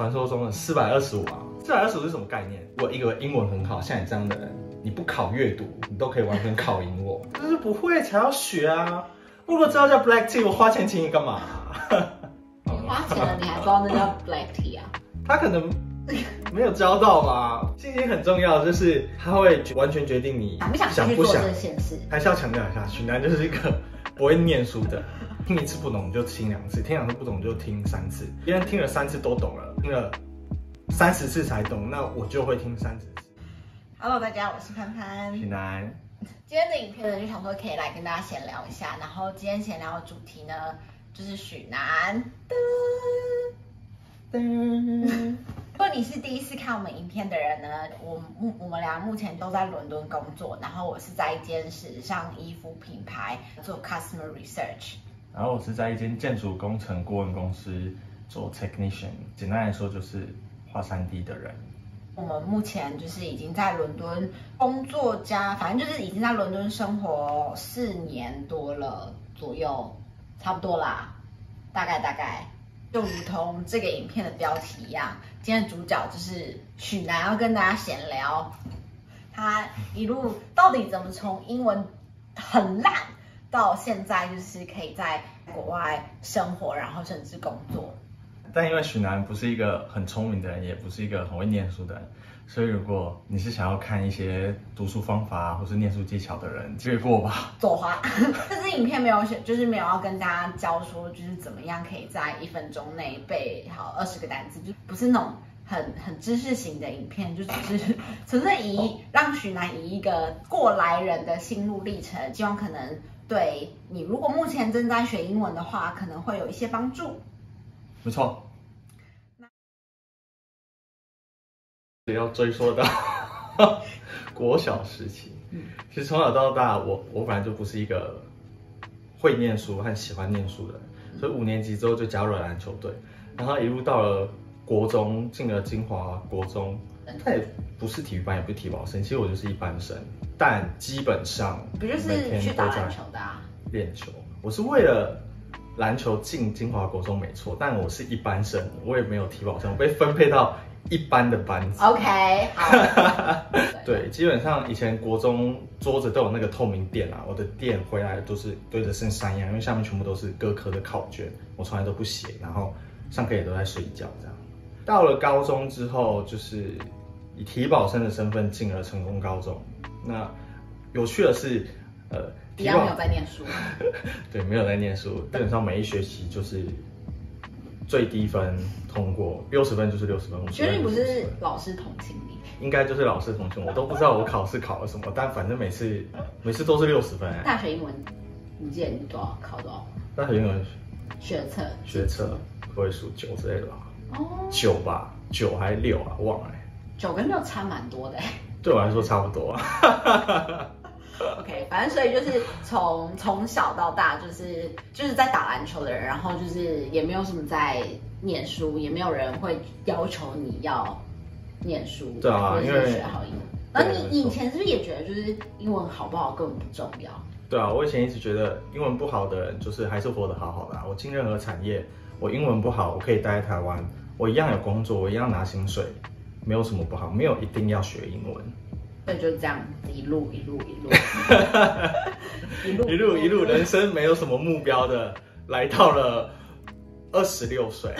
传说中的四百二十五啊。四百二十五是什么概念？我一个英文很好，像你这样的人，你不考阅读，你都可以完全考赢我。但是不会才要学啊！如果知道叫 black tea，我花钱请你干嘛？你花钱了，你还不知道那叫 black tea 啊？他可能没有教到吧？信心很重要，就是他会完全决定你想不想去做这件事。还是要强调一下，许南就是一个不会念书的，听一次不懂就听两次，听两次不懂就听三次。别人听了三次都懂了，听了。三十次才懂，那我就会听三十次。Hello，大家，我是潘潘。许南。今天的影片呢，就想说可以来跟大家闲聊一下。然后今天闲聊的主题呢，就是许南。如果你是第一次看我们影片的人呢，我目我们俩目前都在伦敦工作，然后我是在一间时尚衣服品牌做 customer research，然后我是在一间建筑工程顾问公司做 technician。简单来说就是。画三 D 的人，我们目前就是已经在伦敦工作加，反正就是已经在伦敦生活四年多了左右，差不多啦，大概大概，就如同这个影片的标题一样，今天主角就是许南要跟大家闲聊，他一路到底怎么从英文很烂，到现在就是可以在国外生活，然后甚至工作。但因为许南不是一个很聪明的人，也不是一个很会念书的人，所以如果你是想要看一些读书方法或是念书技巧的人，略过吧。左滑。这支影片没有写，就是没有要跟大家教说，就是怎么样可以在一分钟内背好二十个单词，就不是那种很很知识型的影片，就只是 纯粹以让许南以一个过来人的心路历程，希望可能对你如果目前正在学英文的话，可能会有一些帮助。没错，也要追溯到 国小时期。其实从小到大，我我本来就不是一个会念书和喜欢念书的人，所以五年级之后就加入了篮球队，然后一路到了国中，进了金华国中。他也不是体育班，也不是体保生，其实我就是一般生，但基本上不就是去打篮球的练球，我是为了。篮球进金华国中没错，但我是一般生，我也没有体保生，我被分配到一般的班级。OK，好。对，基本上以前国中桌子都有那个透明垫啊，我的垫回来都是堆得剩山一样，因为下面全部都是各科的考卷，我从来都不写，然后上课也都在睡觉这样。到了高中之后，就是以体保生的身份进了成功高中。那有趣的是，呃。一样没有在念书，对，没有在念书，基本上每一学期就是最低分通过，六十分就是六十分。我觉得你不是老师同情你，应该就是老师同情我，都不知道我考试考了什么，但反正每次每次都是六十分。大学英文你记得你多少考多少？大学英文学测学测会数九之类的吧？哦，九吧，九还是六啊？忘了。九跟六差蛮多的。对我来说差不多。OK，反正所以就是从从小到大就是就是在打篮球的人，然后就是也没有什么在念书，也没有人会要求你要念书，对啊，因为学好英文。那你你以前是不是也觉得就是英文好不好根本不重要？对啊，我以前一直觉得英文不好的人就是还是活得好好的。我进任何产业，我英文不好，我可以待在台湾，我一样有工作，我一样拿薪水，没有什么不好，没有一定要学英文。对，就这样一路一路一路，一路一路 一路，人生没有什么目标的，来到了二十六岁。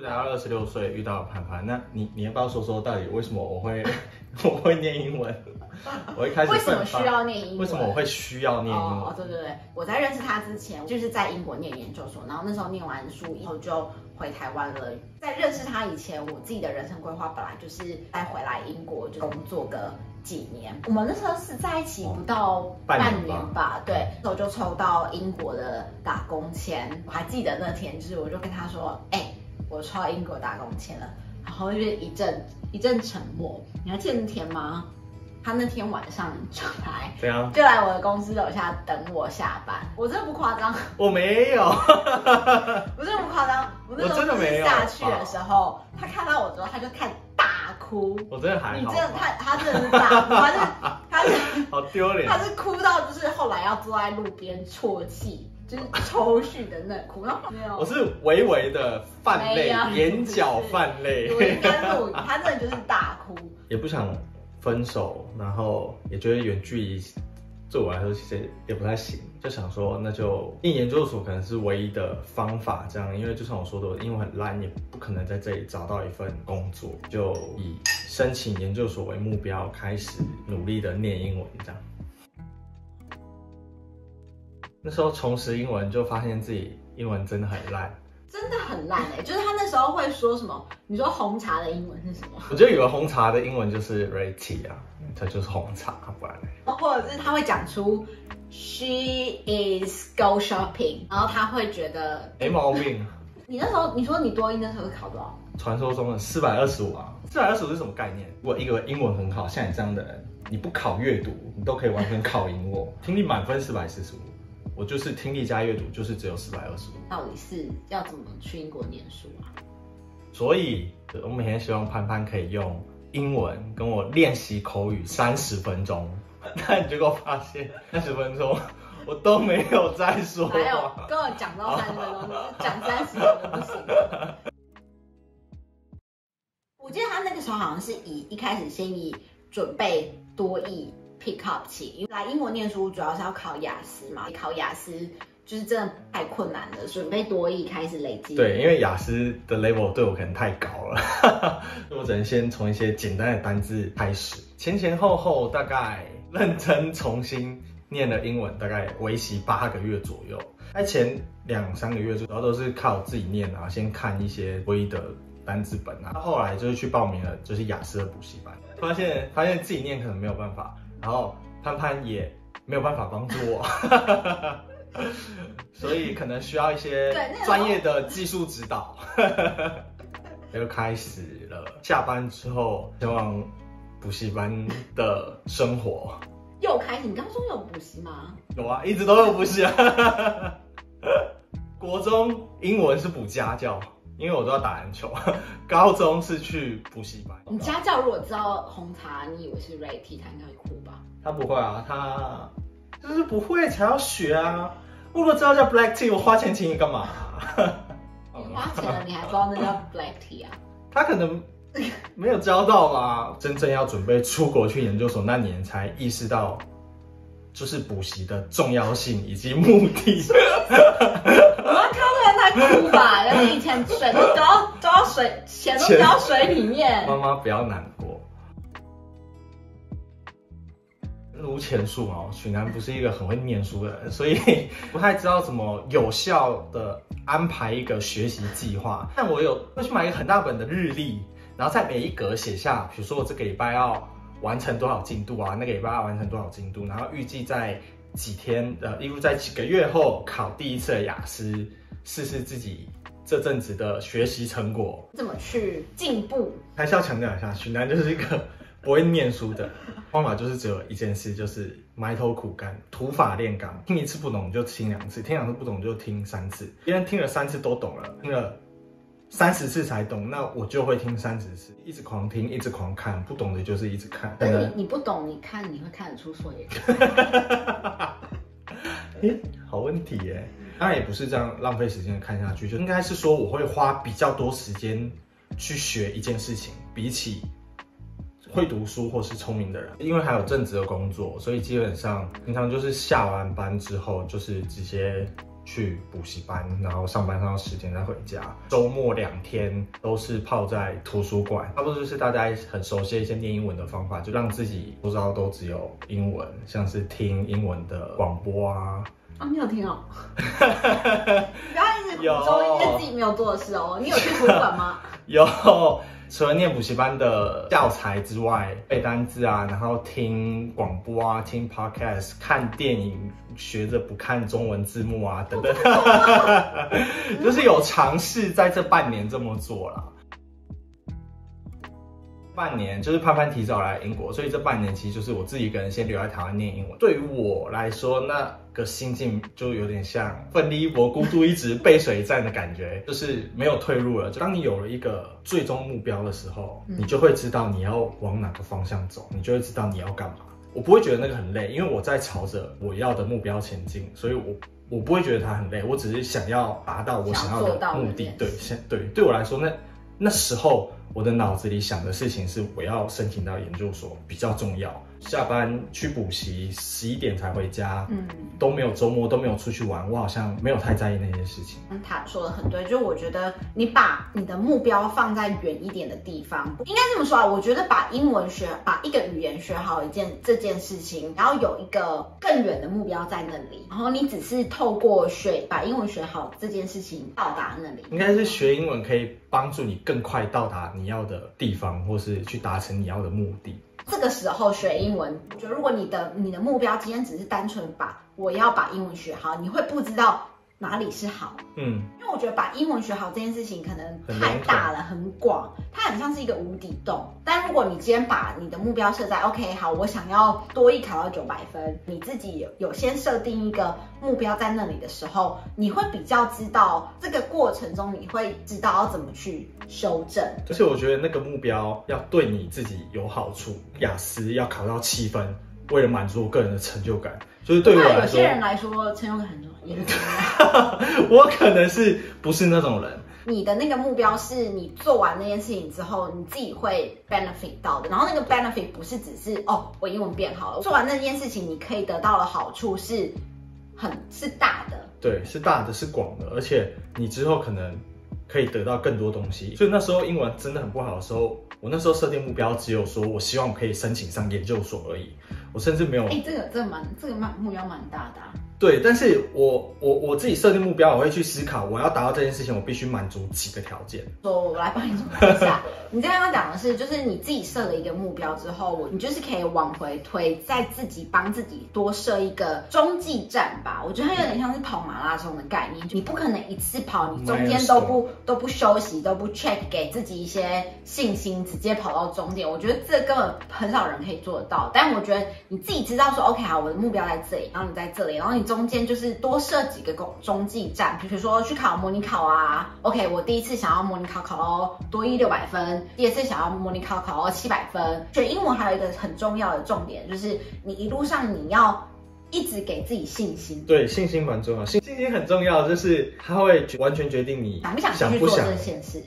来到二十六岁遇到了潘潘，那你你要不要说说到底为什么我会 我会念英文？我一开始为什么需要念英文？为什么我会需要念英文？哦，对对对，我在认识他之前就是在英国念研究所，然后那时候念完书以后就回台湾了。在认识他以前，我自己的人生规划本来就是再回来英国就工作个几年。我们那时候是在一起不到半年吧，对，那时候就抽到英国的打工签。我还记得那天，就是我就跟他说，哎，我抽到英国打工签了，然后就是一阵一阵沉默。你还记得那天吗？他那天晚上就来，就来我的公司楼下等我下班。我真的不夸张，我没有，我真的不夸张。我那时候下去的时候，他看到我之后，他就看大哭。我真的还好。你真的他他真的是大哭，他是他是 好丢脸。他是哭到就是后来要坐在路边啜泣，就是抽蓄的那哭，然后没有，我是微微的泛泪，眼角泛泪。对，但是我他真的就是大哭，也不想分手，然后也觉得远距离对我来说其实也不太行，就想说那就念研究所可能是唯一的方法，这样，因为就像我说的，我英文很烂，也不可能在这里找到一份工作，就以申请研究所为目标，开始努力的念英文，这样。那时候重拾英文，就发现自己英文真的很烂，真的很烂哎！就是他那时候会说什么？你说红茶的英文是什么？我就以为红茶的英文就是 red tea 啊，它就是红茶，不然。或者是他会讲出 she is go shopping，然后他会觉得没毛病。你那时候你说你多音那时候考多少？传说中的四百二十五啊，四百二十五是什么概念？如果一个英文很好，像你这样的人，你不考阅读，你都可以完全考赢我。听力满分四百四十五。我就是听力加阅读，就是只有四百二十五。到底是要怎么去英国念书啊？所以，我每天希望潘潘可以用英文跟我练习口语三十分钟。但结果发现三十分钟 我都没有在说还有跟我讲到三十分钟，讲三十分钟不行。我记得他那个时候好像是以一开始先以准备多译。Pick up 起，因为来英国念书主要是要考雅思嘛，考雅思就是真的太困难了，准备多译开始累积。对，因为雅思的 level 对我可能太高了，我只能先从一些简单的单字开始，前前后后大概认真重新念了英文，大概为期八个月左右。在前两三个月主要都是靠自己念啊，先看一些微的单字本啊，后来就是去报名了，就是雅思的补习班，发现发现自己念可能没有办法。然后潘潘也没有办法帮助我，所以可能需要一些专业的技术指导。又开始了下班之后前往补习班的生活。又开始？你刚说有补习吗？有啊，一直都有补习啊。国中英文是补家教。因为我都要打篮球，高中是去补习班。你家教如果知道红茶，你以为是 red tea，他应该会哭吧？他不会啊，他就是不会才要学啊。我如果知道叫 black tea，我花钱请你干嘛？你花钱了，你还不知道那叫 black tea 啊？他可能没有教到吧。真正要准备出国去研究所那年，才意识到就是补习的重要性以及目的。哭吧！然后以前水都丢到丢到水，钱都丢到水里面。妈妈不要难过。如前述哦，许南不是一个很会念书的人，所以不太知道怎么有效的安排一个学习计划。但我有会去买一个很大本的日历，然后在每一格写下，比如说我这个礼拜要完成多少进度啊，那个礼拜要完成多少进度，然后预计在几天呃，例如在几个月后考第一次的雅思。试试自己这阵子的学习成果，怎么去进步？还是要强调一下，许南就是一个不会念书的方法，就是只有一件事，就是埋头苦干，土法炼钢。听一次不懂就听两次，听两次不懂就听三次。别人听了三次都懂了，听了三十次才懂，那我就会听三十次，一直狂听，一直狂看，不懂的就是一直看。你你不懂，你看你会看得出错耶。哎，好问题耶。当然也不是这样浪费时间看下去，就应该是说我会花比较多时间去学一件事情，比起会读书或是聪明的人，因为还有正职的工作，所以基本上平常就是下完班之后就是直接去补习班，然后上班上到十点再回家，周末两天都是泡在图书馆，差不多就是大家很熟悉一些念英文的方法，就让自己不知道都只有英文，像是听英文的广播啊。哦，你有听哦，不要一直做一些自己没有做的事哦。你有去图书馆吗？有，除了念补习班的教材之外，背单字啊，然后听广播啊，听 podcast，看电影，学着不看中文字幕啊，等等，就是有尝试在这半年这么做了。半年就是潘潘提早来英国，所以这半年其实就是我自己一个人先留在台湾念英文。对于我来说，那个心境就有点像奋力一搏、孤注一掷、背水一战的感觉，就是没有退路了。就当你有了一个最终目标的时候，你就会知道你要往哪个方向走，你就会知道你要干嘛。我不会觉得那个很累，因为我在朝着我要的目标前进，所以我我不会觉得它很累，我只是想要达到我想要的目的。对，对对我来说，那那时候我的脑子里想的事情是我要申请到研究所比较重要。下班去补习，十一点才回家，嗯。都没有周末都没有出去玩，我好像没有太在意那些事情。嗯他说的很对，就我觉得你把你的目标放在远一点的地方，应该这么说啊。我觉得把英文学，把一个语言学好一件这件事情，然后有一个更远的目标在那里，然后你只是透过学把英文学好这件事情到达那里。应该是学英文可以帮助你更快到达你要的地方，或是去达成你要的目的。这个时候学英文，就如果你的你的目标今天只是单纯把我要把英文学好，你会不知道哪里是好。嗯，因为我觉得把英文学好这件事情可能太大了，很广，它很像是一个无底洞。但如果你今天把你的目标设在 OK，好，我想要多一考到九百分，你自己有有先设定一个目标在那里的时候，你会比较知道这个过程中你会知道要怎么去修正。而且我觉得那个目标要对你自己有好处。雅思要考到七分，为了满足我个人的成就感，就是对我来说有些，人来说，成就感很重要。我可能是不是那种人。你的那个目标是你做完那件事情之后，你自己会 benefit 到的。然后那个 benefit 不是只是哦，我英文变好了，做完那件事情，你可以得到的好处是很是大的。对，是大的，是广的，而且你之后可能可以得到更多东西。所以那时候英文真的很不好的时候，我那时候设定目标只有说我希望我可以申请上研究所而已，我甚至没有哎、这个这个蛮这个蛮目标蛮大的、对。但是我我我自己设定目标，我会去思考我要达到这件事情，我必须满足几个条件。说，我来帮你总结一下。你刚刚讲的是，就是你自己设了一个目标之后，我你就是可以往回推，再自己帮自己多设一个中继站吧。我觉得它有点像是跑马拉松的概念，你不可能一次跑，你中间都不都不休息，都不 check，给自己一些信心，直接跑到终点。我觉得这根本很少人可以做得到。但我觉得你自己知道说，OK 好，我的目标在这里，然后你在这里，然后你中间就是多设几个中中继站，比如说去考模拟考啊。OK，我第一次想要模拟考考到多一六百分，第二次想要模拟考考到七百分。学英文还有一个很重要的重点，就是你一路上你要一直给自己信心。对，信心蛮重要，信信心很重要，就是它会完全决定你想不想继想不想续做这件事？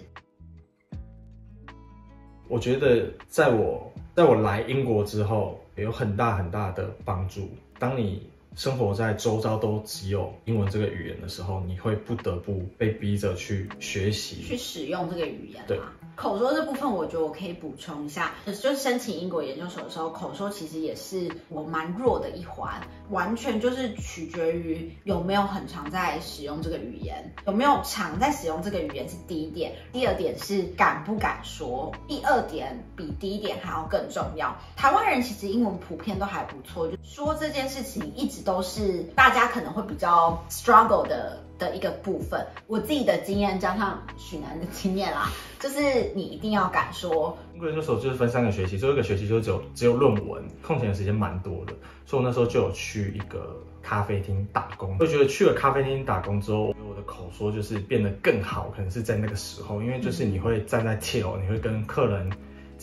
我觉得在我在我来英国之后，有很大很大的帮助。当你生活在周遭都只有英文这个语言的时候，你会不得不被逼着去学习。去使用这个语言对。口说这部分，我觉得我可以补充一下，就是申请英国研究所的时候，口说其实也是我蛮弱的一环，完全就是取决于有没有很常在使用这个语言，有没有常在使用这个语言是第一点，第二点是敢不敢说，第二点比第一点还要更重要。台湾人其实英文普遍都还不错，就说这件事情一直都是大家可能会比较 struggle 的。的一个部分，我自己的经验加上许南的经验啦，就是你一定要敢说，英国研究所就是分三个学期，最后一个学期就只有只有论文，空闲的时间蛮多的，所以我那时候就有去一个咖啡厅打工。我觉得去了咖啡厅打工之后，我的口说就是变得更好，可能是在那个时候，因为就是你会站在 TIL，你会跟客人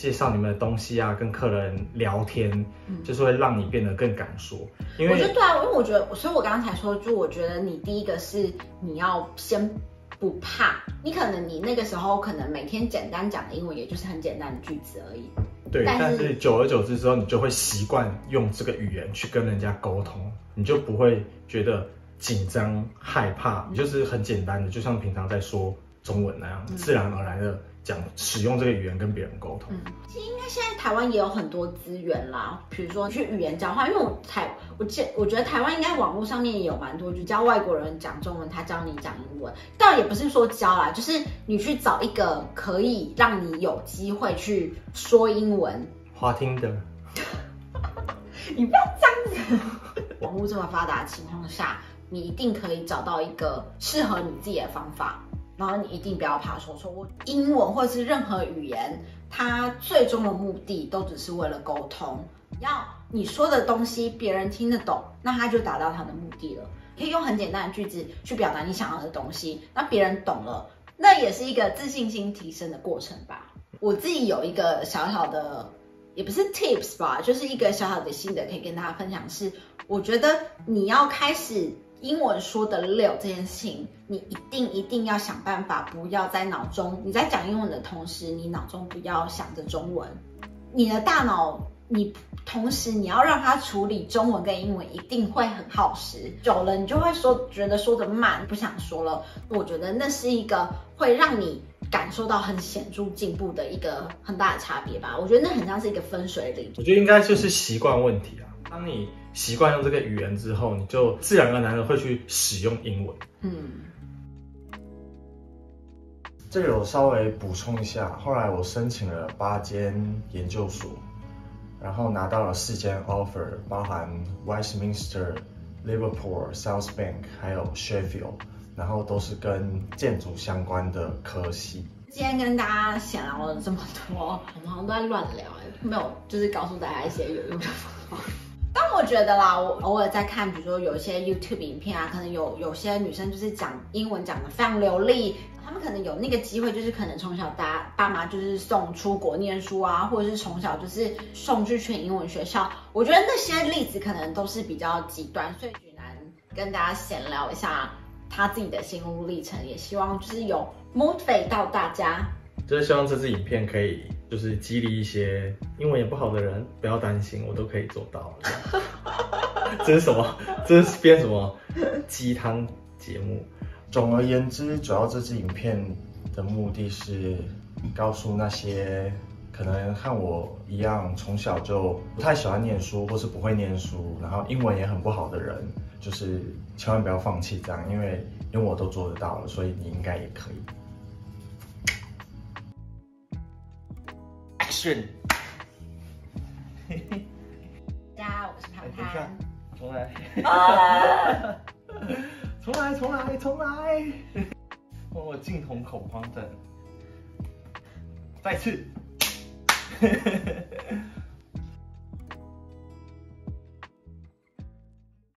介绍你们的东西啊，跟客人聊天，嗯就是会让你变得更敢说。因为我觉得对啊，因为我觉得，所以我刚刚才说，就我觉得你第一个是你要先不怕，你可能你那个时候可能每天简单讲的英文，也就是很简单的句子而已。对，但是但是久而久之之后，你就会习惯用这个语言去跟人家沟通，你就不会觉得紧张害怕，你就是很简单的，就像平常在说中文那样，嗯。自然而然的讲使用这个语言跟别人沟通。嗯，其实应该现在台湾也有很多资源啦，比如说去语言交换，因为我台我记我觉得台湾应该网络上面也有蛮多，就教外国人讲中文，他教你讲英文，倒也不是说教啦，就是你去找一个可以让你有机会去说英文，花听的，你不要这样子。网络这么发达的情况下，你一定可以找到一个适合你自己的方法，然后你一定不要怕说错。我英文或者是任何语言，它最终的目的都只是为了沟通。要你说的东西别人听得懂，那他就达到他的目的了。可以用很简单的句子去表达你想要的东西，那别人懂了，那也是一个自信心提升的过程吧。我自己有一个小小的，也不是 tips 吧，就是一个小小的心得可以跟大家分享是，我觉得你要开始英文说的溜这件事情，你一定一定要想办法，不要在脑中你在讲英文的同时，你脑中不要想着中文，你的大脑。你同时你要让他处理中文跟英文，一定会很耗时。久了你就会说觉得说的慢，不想说了。我觉得那是一个会让你感受到很显著进步的一个很大的差别吧。我觉得那很像是一个分水岭。我觉得应该就是习惯问题啊。当你习惯用这个语言之后，你就自然而然的会去使用英文。嗯。这里我稍微补充一下，后来我申请了八间研究所。然后拿到了四间 offer，包含 Westminster、Liverpool、South Bank，还有 Sheffield，然后都是跟建筑相关的科系。今天跟大家闲聊了这么多，我们好像都在乱聊哎，没有就是告诉大家一些有用的方法。我觉得啦，我偶尔在看，比如说有一些 YouTube 影片啊，可能有有些女生就是讲英文讲的非常流利。他们可能有那个机会，就是可能从小大爸妈就是送出国念书啊，或者是从小就是送去全英文学校。我觉得那些例子可能都是比较极端，所以举南跟大家闲聊一下他自己的心路历程，也希望就是有 motivate 到大家。就是希望这支影片可以就是激励一些英文也不好的人，不要担心，我都可以做到。这是什么？这是编什么鸡汤节目？总而言之，主要这支影片的目的是告诉那些可能和我一样从小就不太喜欢念书，或是不会念书，然后英文也很不好的人，就是千万不要放弃这样，因为连我都做得到了，所以你应该也可以。Action！大家好，我是潘潘。重来。重来，重来，重来！我镜头恐慌症，再次。